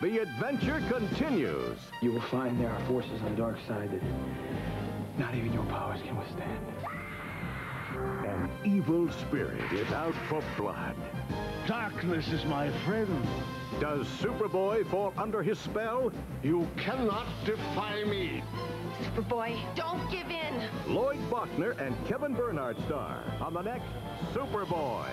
The adventure continues. You will find there are forces on the dark side that not even your powers can withstand. An evil spirit is out for blood. Darkness is my friend. Does Superboy fall under his spell? You cannot defy me. Superboy, don't give in. Lloyd Bochner and Kevin Bernard star on the next Superboy.